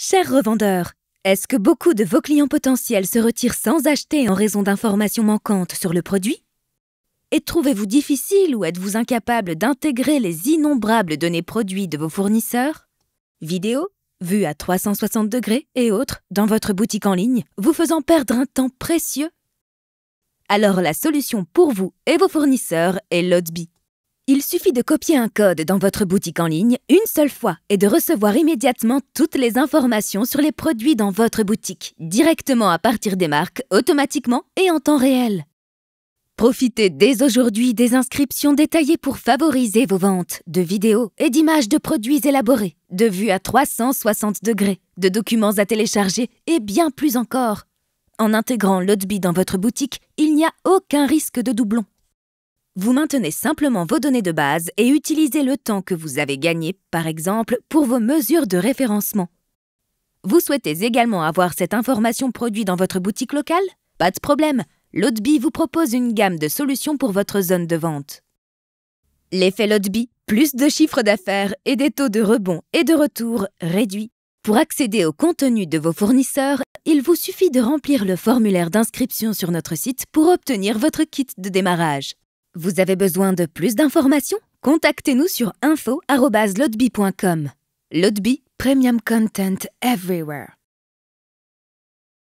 Chers revendeurs, est-ce que beaucoup de vos clients potentiels se retirent sans acheter en raison d'informations manquantes sur le produit? Et trouvez-vous difficile ou êtes-vous incapable d'intégrer les innombrables données produits de vos fournisseurs? Vidéos, vues à 360 degrés et autres dans votre boutique en ligne, vous faisant perdre un temps précieux? Alors la solution pour vous et vos fournisseurs est Lotby. Il suffit de copier un code dans votre boutique en ligne une seule fois et de recevoir immédiatement toutes les informations sur les produits dans votre boutique, directement à partir des marques, automatiquement et en temps réel. Profitez dès aujourd'hui des inscriptions détaillées pour favoriser vos ventes de vidéos et d'images de produits élaborés, de vues à 360 degrés, de documents à télécharger et bien plus encore. En intégrant Lotby dans votre boutique, il n'y a aucun risque de doublon. Vous maintenez simplement vos données de base et utilisez le temps que vous avez gagné, par exemple, pour vos mesures de référencement. Vous souhaitez également avoir cette information produite dans votre boutique locale? Pas de problème, Lotby vous propose une gamme de solutions pour votre zone de vente. L'effet Lotby, plus de chiffre d'affaires et des taux de rebond et de retour réduits. Pour accéder au contenu de vos fournisseurs, il vous suffit de remplir le formulaire d'inscription sur notre site pour obtenir votre kit de démarrage. Vous avez besoin de plus d'informations? Contactez-nous sur info.lotby.com. Lotby, Premium Content Everywhere.